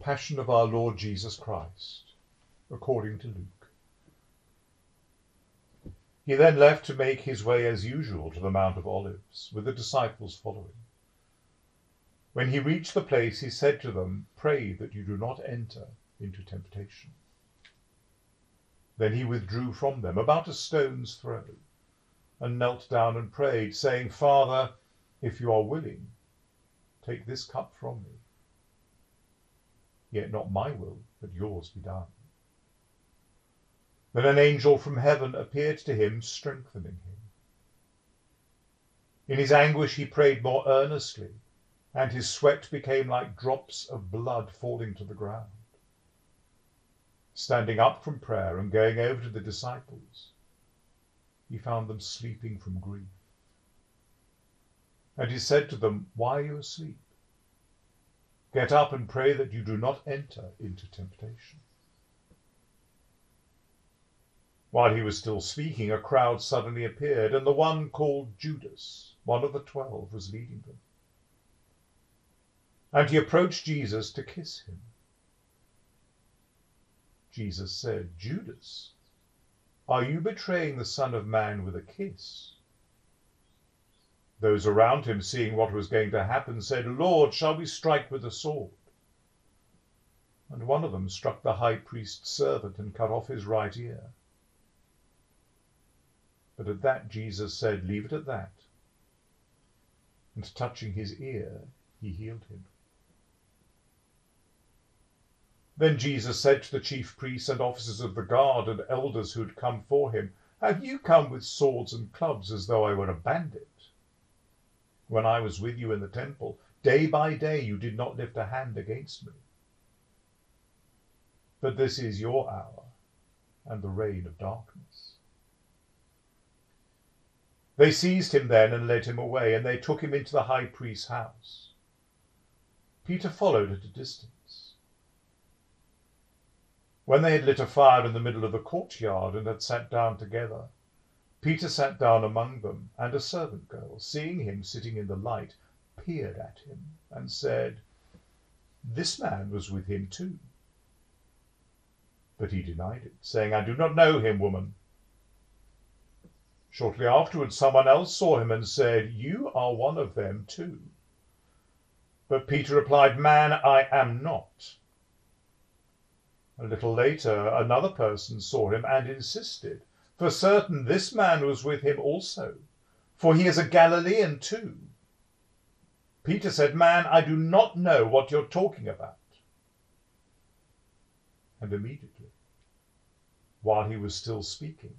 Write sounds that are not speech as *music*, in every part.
Passion of our Lord Jesus Christ, according to Luke. He then left to make his way as usual to the Mount of Olives, with the disciples following. When he reached the place, he said to them, Pray that you do not enter into temptation. Then he withdrew from them about a stone's throw, and knelt down and prayed, saying, Father, if you are willing, take this cup from me. Yet not my will, but yours be done. Then an angel from heaven appeared to him, strengthening him. In his anguish he prayed more earnestly, and his sweat became like drops of blood falling to the ground. Standing up from prayer and going over to the disciples, he found them sleeping from grief. And he said to them, Why are you asleep? Get up and pray that you do not enter into temptation. While he was still speaking, a crowd suddenly appeared, and the one called Judas, one of the twelve, was leading them. And he approached Jesus to kiss him. Jesus said, Judas, are you betraying the Son of Man with a kiss? Those around him, seeing what was going to happen, said, Lord, shall we strike with the sword? And one of them struck the high priest's servant and cut off his right ear. But at that Jesus said, Leave it at that. And touching his ear, he healed him. Then Jesus said to the chief priests and officers of the guard and elders who had come for him, Have you come with swords and clubs as though I were a bandit? When I was with you in the temple, day by day you did not lift a hand against me. But this is your hour and the reign of darkness. They seized him then and led him away, and they took him into the high priest's house. Peter followed at a distance. When they had lit a fire in the middle of the courtyard and had sat down together, Peter sat down among them, and a servant girl, seeing him sitting in the light, peered at him and said, This man was with him too. But he denied it, saying, I do not know him, woman. Shortly afterwards, someone else saw him and said, You are one of them too. But Peter replied, Man, I am not. A little later, another person saw him and insisted, for certain this man was with him also, for he is a Galilean too. Peter said, Man, I do not know what you're talking about. And immediately, while he was still speaking,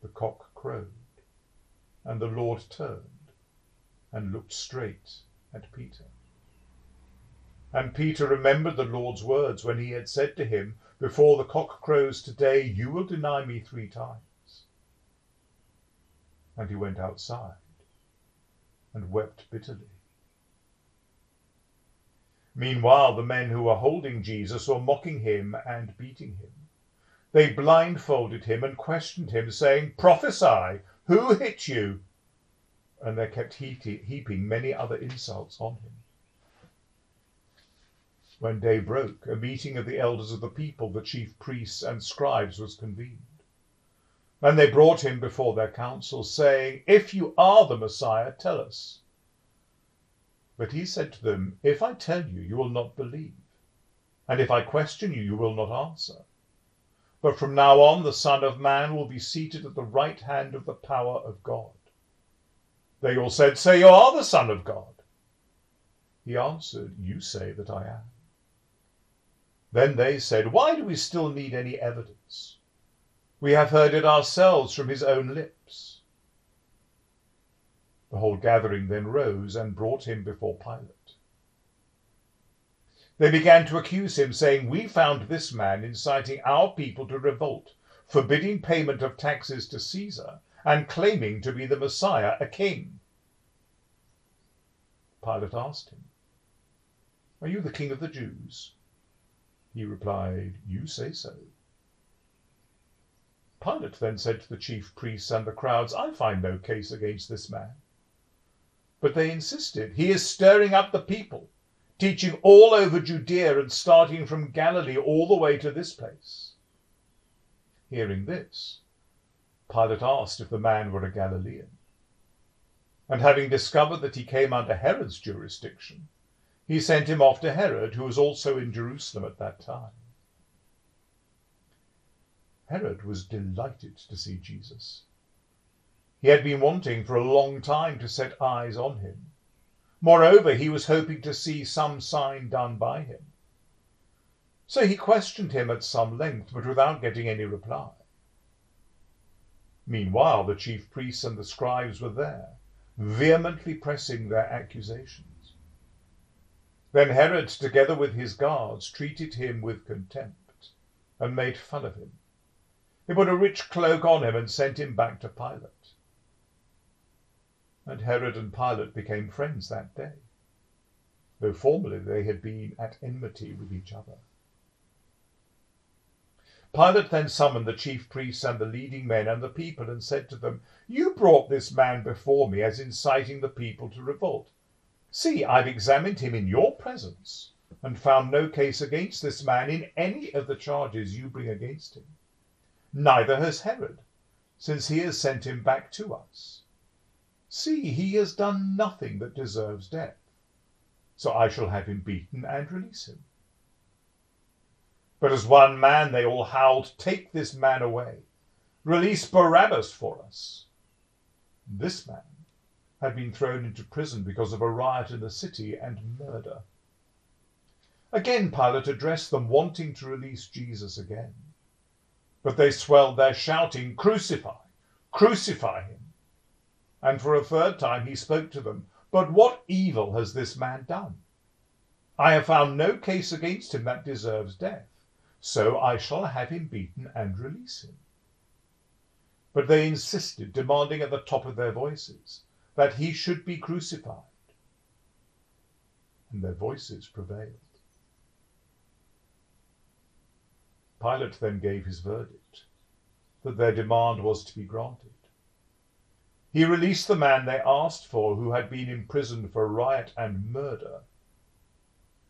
the cock crowed, and the Lord turned and looked straight at Peter. And Peter remembered the Lord's words when he had said to him, before the cock crows today, you will deny me three times. And he went outside and wept bitterly. Meanwhile, the men who were holding Jesus were mocking him and beating him. They blindfolded him and questioned him, saying, Prophesy, who hit you? And they kept heaping many other insults on him. When day broke, a meeting of the elders of the people, the chief priests and scribes, was convened. And they brought him before their council, saying, If you are the Messiah, tell us. But he said to them, If I tell you, you will not believe, and if I question you, you will not answer. But from now on, the Son of Man will be seated at the right hand of the power of God. They all said, Say you are the Son of God. He answered, You say that I am. Then they said, Why do we still need any evidence? We have heard it ourselves from his own lips. The whole gathering then rose and brought him before Pilate. They began to accuse him, saying, We found this man inciting our people to revolt, forbidding payment of taxes to Caesar, and claiming to be the Messiah, a king. Pilate asked him, Are you the king of the Jews? He replied, You say so. Pilate then said to the chief priests and the crowds, I find no case against this man. But they insisted, He is stirring up the people, teaching all over Judea and starting from Galilee all the way to this place. Hearing this, Pilate asked if the man were a Galilean. And having discovered that he came under Herod's jurisdiction, he sent him off to Herod, who was also in Jerusalem at that time. Herod was delighted to see Jesus. He had been wanting for a long time to set eyes on him. Moreover, he was hoping to see some sign done by him. So he questioned him at some length, but without getting any reply. Meanwhile, the chief priests and the scribes were there, vehemently pressing their accusations. Then Herod, together with his guards, treated him with contempt and made fun of him. He put a rich cloak on him and sent him back to Pilate. And Herod and Pilate became friends that day, though formerly they had been at enmity with each other. Pilate then summoned the chief priests and the leading men and the people and said to them, You brought this man before me as inciting the people to revolt. See, I've examined him in your presence and found no case against this man in any of the charges you bring against him. Neither has Herod, since he has sent him back to us. See, he has done nothing that deserves death. So I shall have him beaten and release him. But as one man they all howled, Take this man away. Release Barabbas for us. This man had been thrown into prison because of a riot in the city and murder. Again Pilate addressed them, wanting to release Jesus again. But they swelled their shouting, Crucify! Crucify him! And for a third time he spoke to them, But what evil has this man done? I have found no case against him that deserves death, so I shall have him beaten and release him. But they insisted, demanding at the top of their voices that he should be crucified. And their voices prevailed. Pilate then gave his verdict that their demand was to be granted. He released the man they asked for, who had been imprisoned for riot and murder,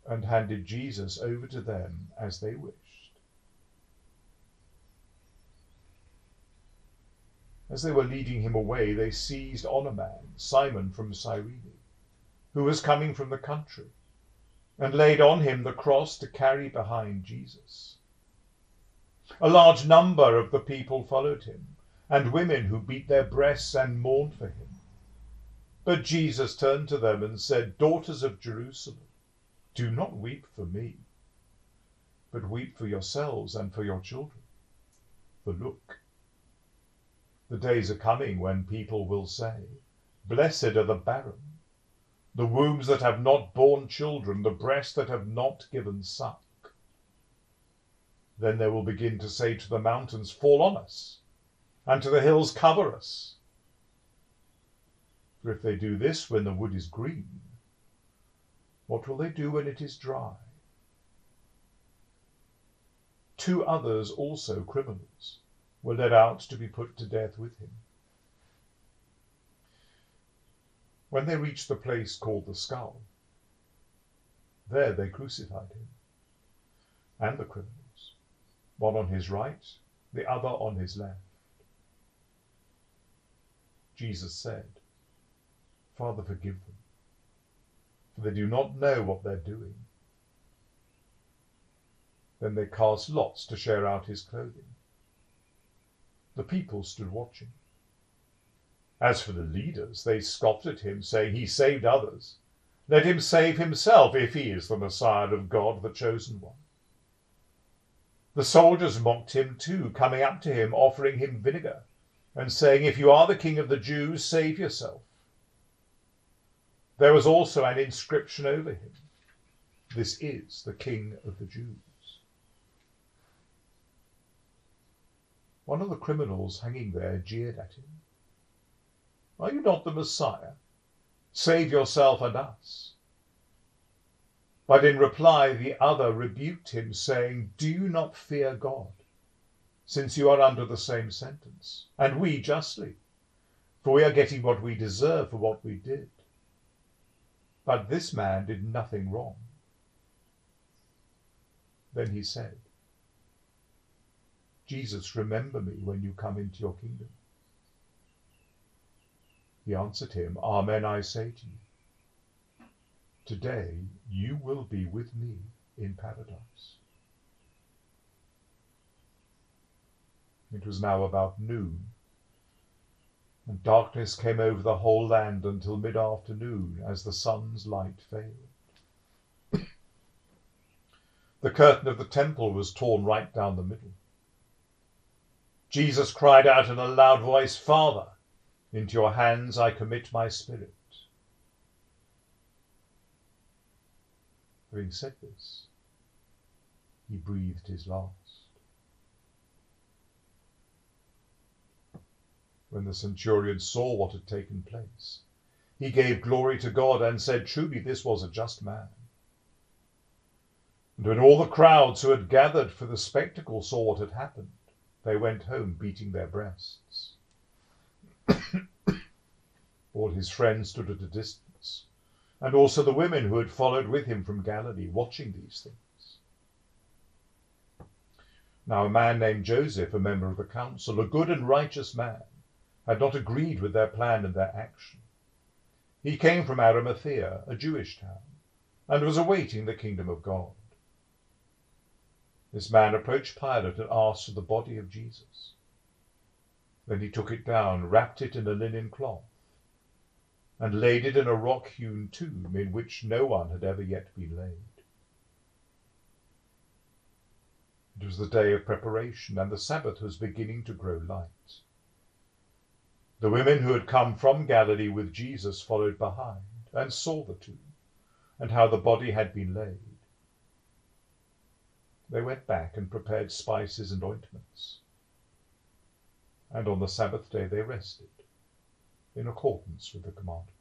and handed Jesus over to them as they wished. As they were leading him away, they seized on a man, Simon from Cyrene, who was coming from the country, and laid on him the cross to carry behind Jesus. A large number of the people followed him, and women who beat their breasts and mourned for him. But Jesus turned to them and said, Daughters of Jerusalem, do not weep for me, but weep for yourselves and for your children. For look, the days are coming when people will say, Blessed are the barren, the wombs that have not borne children, the breasts that have not given suck. Then they will begin to say to the mountains, Fall on us, and to the hills, Cover us. For if they do this when the wood is green, what will they do when it is dry? Two others, also criminals, were led out to be put to death with him. When they reached the place called the skull, there they crucified him and the criminals, one on his right, the other on his left. Jesus said, Father, forgive them, for they do not know what they're doing. Then they cast lots to share out his clothing. The people stood watching. As for the leaders, they scoffed at him, saying, He saved others. Let him save himself if he is the Messiah of God, the chosen one. The soldiers mocked him too, coming up to him, offering him vinegar, and saying, If you are the king of the Jews, save yourself. There was also an inscription over him This is the king of the Jews. One of the criminals hanging there jeered at him. Are you not the Messiah? Save yourself and us. But in reply, the other rebuked him, saying, Do you not fear God, since you are under the same sentence, and we justly? For we are getting what we deserve for what we did. But this man did nothing wrong. Then he said, Jesus, remember me when you come into your kingdom. He answered him, Amen, I say to you. Today you will be with me in paradise. It was now about noon, and darkness came over the whole land until mid afternoon as the sun's light failed. the curtain of the temple was torn right down the middle. Jesus cried out in a loud voice, Father, into your hands I commit my spirit. Having said this, he breathed his last. When the centurion saw what had taken place, he gave glory to God and said, Truly, this was a just man. And when all the crowds who had gathered for the spectacle saw what had happened, they went home beating their breasts. *coughs* all his friends stood at a distance, and also the women who had followed with him from Galilee, watching these things. Now a man named Joseph, a member of the council, a good and righteous man, had not agreed with their plan and their action. He came from Arimathea, a Jewish town, and was awaiting the kingdom of God. This man approached Pilate and asked for the body of Jesus. Then he took it down, wrapped it in a linen cloth, and laid it in a rock hewn tomb in which no one had ever yet been laid. It was the day of preparation, and the Sabbath was beginning to grow light. The women who had come from Galilee with Jesus followed behind and saw the tomb and how the body had been laid. They went back and prepared spices and ointments. And on the Sabbath day they rested, in accordance with the commandment.